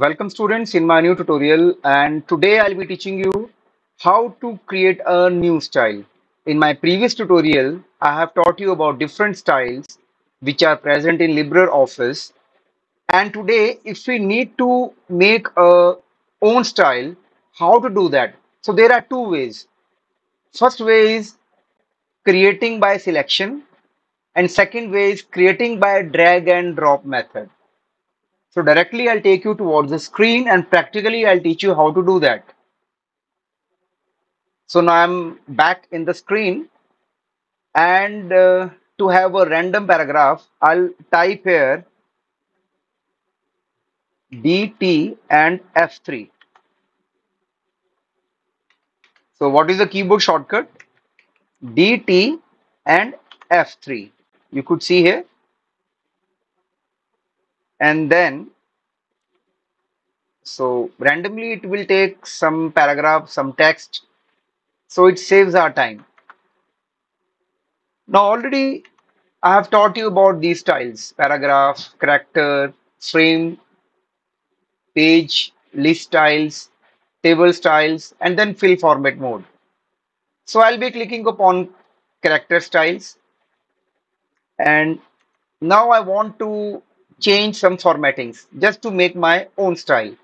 Welcome students in my new tutorial and today I'll be teaching you how to create a new style. In my previous tutorial, I have taught you about different styles which are present in LibreOffice and today if we need to make a own style, how to do that? So there are two ways. First way is creating by selection and second way is creating by drag and drop method. So directly I'll take you towards the screen and practically I'll teach you how to do that. So now I'm back in the screen and uh, to have a random paragraph, I'll type here DT and F3. So what is the keyboard shortcut? DT and F3. You could see here and then so randomly it will take some paragraph some text. So it saves our time. Now already i have taught you about these styles paragraph character frame page list styles table styles and then fill format mode. So i'll be clicking upon character styles and now i want to change some formattings just to make my own style.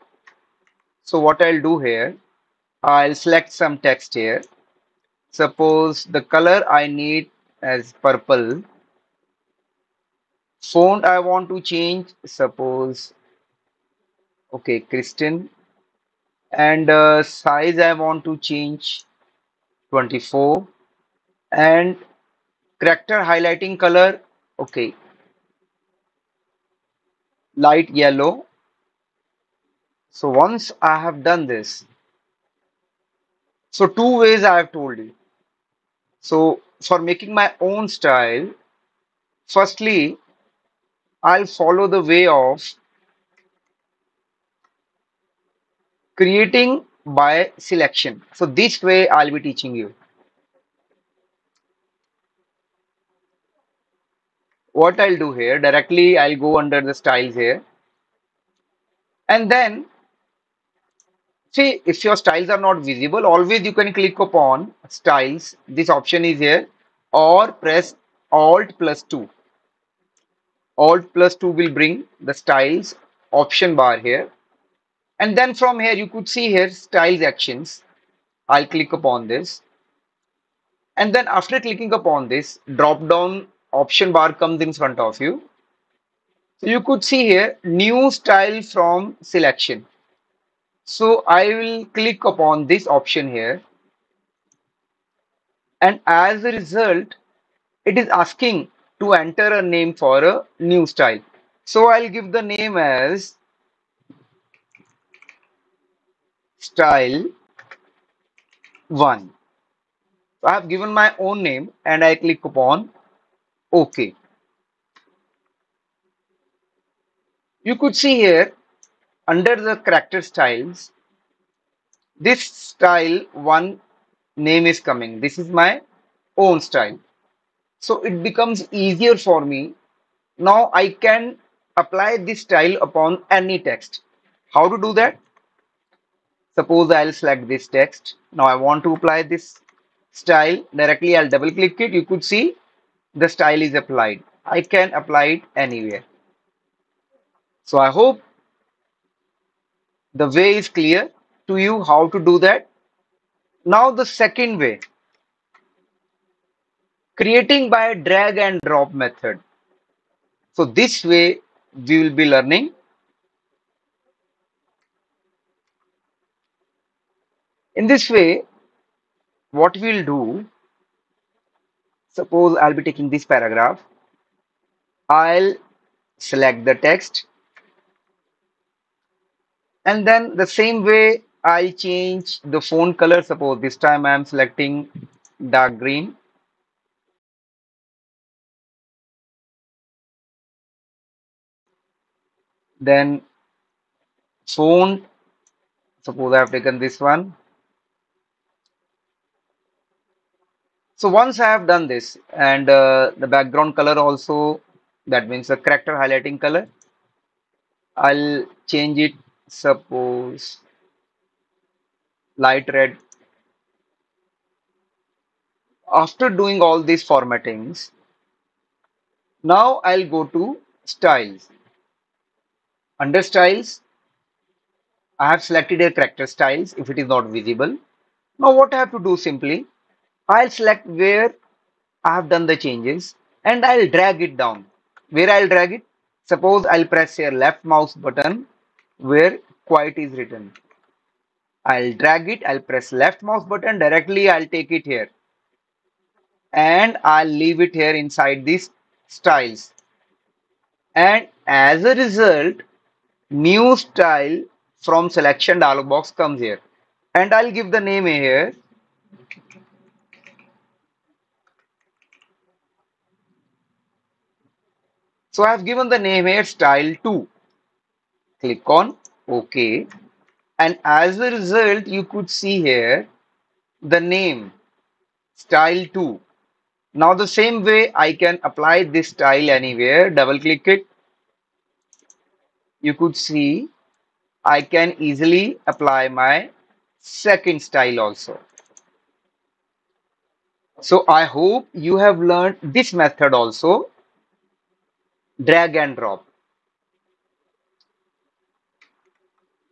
So what I'll do here, I'll select some text here. Suppose the color I need as purple. Font I want to change, suppose, okay, Christian. And uh, size I want to change 24. And character highlighting color, okay, light yellow. So once I have done this, so two ways I have told you. So for making my own style, firstly, I'll follow the way of creating by selection. So this way I'll be teaching you. What I'll do here directly I'll go under the styles here. And then see if your styles are not visible always you can click upon styles. This option is here. Or press alt plus 2 alt plus 2 will bring the styles option bar here. And then from here you could see here styles actions. I'll click upon this. And then after clicking upon this drop down option bar comes in front of you. So you could see here new style from selection. So I will click upon this option here and as a result it is asking to enter a name for a new style. So I'll give the name as style 1. So I have given my own name and I click upon OK. You could see here under the character styles, this style one name is coming. This is my own style. So it becomes easier for me. Now I can apply this style upon any text. How to do that? Suppose I'll select this text. Now I want to apply this style directly. I'll double click it. You could see the style is applied. I can apply it anywhere. So I hope the way is clear to you how to do that. Now the second way, creating by drag and drop method. So this way we will be learning. In this way, what we'll do Suppose I'll be taking this paragraph. I'll select the text and then the same way I'll change the font color. Suppose this time I'm selecting dark green. Then font, suppose I have taken this one. So once I have done this and uh, the background color also that means the character highlighting color I'll change it suppose light red. After doing all these formattings, now I'll go to styles. Under styles, I have selected a character styles if it is not visible. Now what I have to do simply, I'll select where I have done the changes and I'll drag it down. Where I'll drag it? Suppose I'll press here left mouse button where quiet is written. I'll drag it, I'll press left mouse button directly, I'll take it here and I'll leave it here inside these styles. And as a result, new style from selection dialog box comes here. And I'll give the name here. So I have given the name here style 2. Click on OK. And as a result, you could see here the name style 2 now the same way I can apply this style anywhere, double click it. You could see I can easily apply my second style also. So I hope you have learned this method also, drag and drop.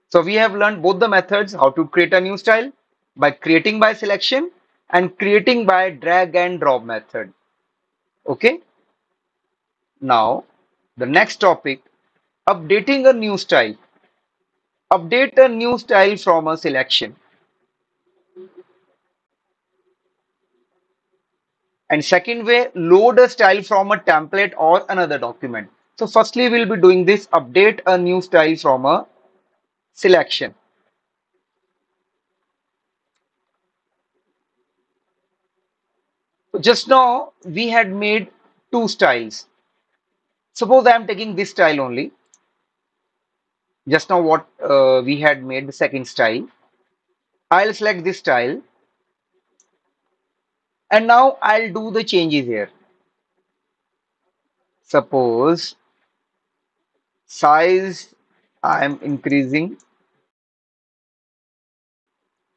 So we have learned both the methods, how to create a new style by creating by selection and creating by drag and drop method. Okay. Now, the next topic, updating a new style. Update a new style from a selection. And second way, load a style from a template or another document. So firstly, we'll be doing this, update a new style from a selection. just now we had made two styles. Suppose I am taking this style only. Just now what uh, we had made the second style. I'll select this style. And now I'll do the changes here. Suppose size I am increasing.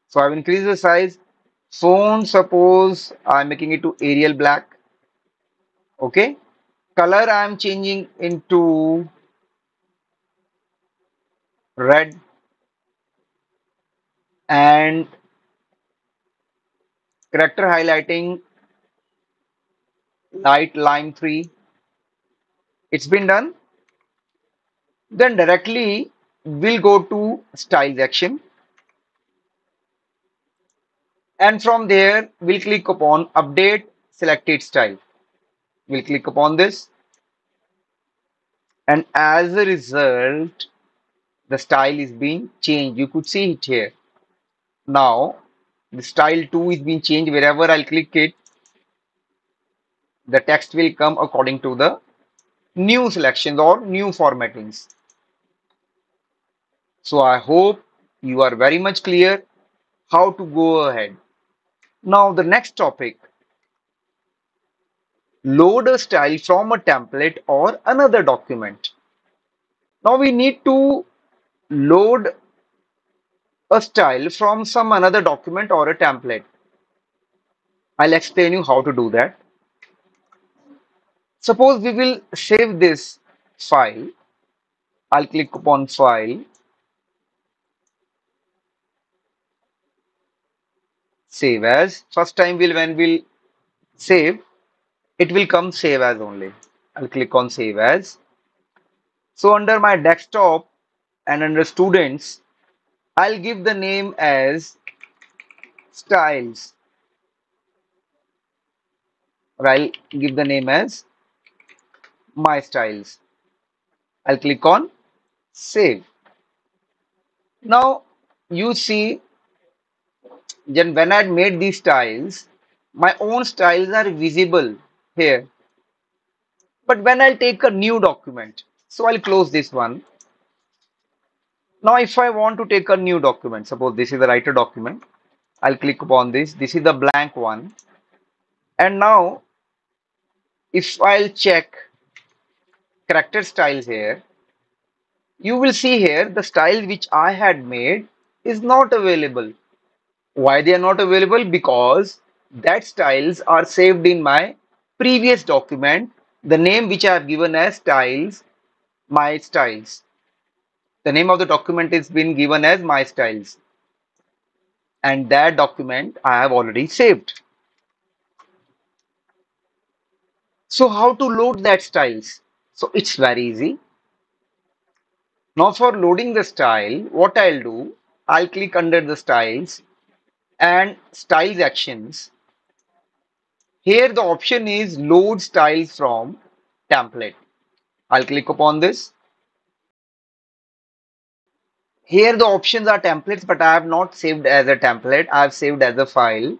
So I've increased the size Font, suppose I'm making it to Arial black. Okay. Color I'm changing into red and character highlighting light lime 3 it's been done. Then directly we'll go to style section. And from there we'll click upon update selected style. We'll click upon this. And as a result the style is being changed. You could see it here. Now the style 2 is being changed wherever I'll click it the text will come according to the new selections or new formattings so I hope you are very much clear how to go ahead now the next topic. Load a style from a template or another document. Now we need to load a style from some another document or a template. I'll explain you how to do that. Suppose we will save this file. I'll click upon file save as first time will when we'll save it will come save as only I'll click on save as so under my desktop and under students I'll give the name as styles or I'll give the name as my styles I'll click on save now you see then when I made these styles, my own styles are visible here. But when I'll take a new document, so I'll close this one. Now if I want to take a new document, suppose this is the writer document, I'll click upon this. This is the blank one. And now if I'll check character styles here, you will see here the style which I had made is not available. Why they are not available? Because that styles are saved in my previous document, the name which I have given as styles, my styles. The name of the document is been given as my styles. And that document I have already saved. So how to load that styles? So it's very easy. Now for loading the style, what I'll do, I'll click under the styles and styles actions. Here the option is load styles from template. I'll click upon this. Here the options are templates, but I have not saved as a template. I have saved as a file.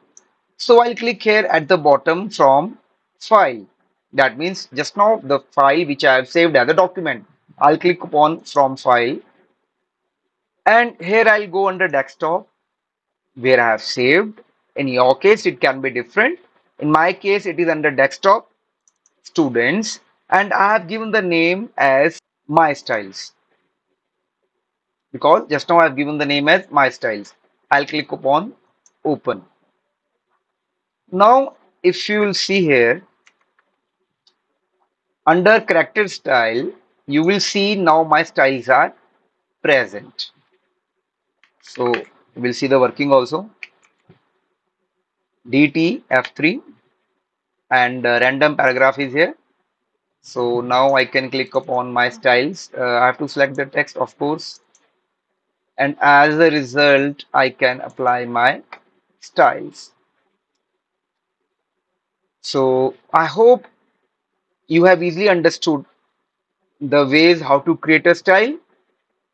So I'll click here at the bottom from file. That means just now the file which I have saved as a document. I'll click upon from file and here I'll go under desktop where I have saved. In your case, it can be different. In my case, it is under desktop students and I have given the name as my styles because just now I have given the name as my styles. I'll click upon open. Now, if you will see here under character style, you will see now my styles are present. So we'll see the working also. DT F3 and uh, random paragraph is here. So now I can click upon my styles. Uh, I have to select the text, of course. And as a result, I can apply my styles. So I hope you have easily understood the ways how to create a style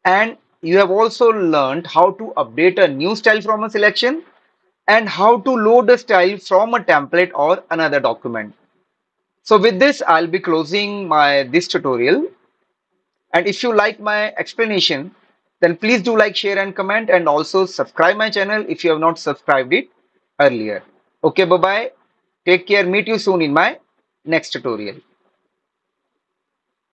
and you have also learned how to update a new style from a selection and how to load a style from a template or another document. So with this, I'll be closing my this tutorial. And if you like my explanation, then please do like, share and comment and also subscribe my channel if you have not subscribed it earlier. Okay, bye-bye. Take care. Meet you soon in my next tutorial.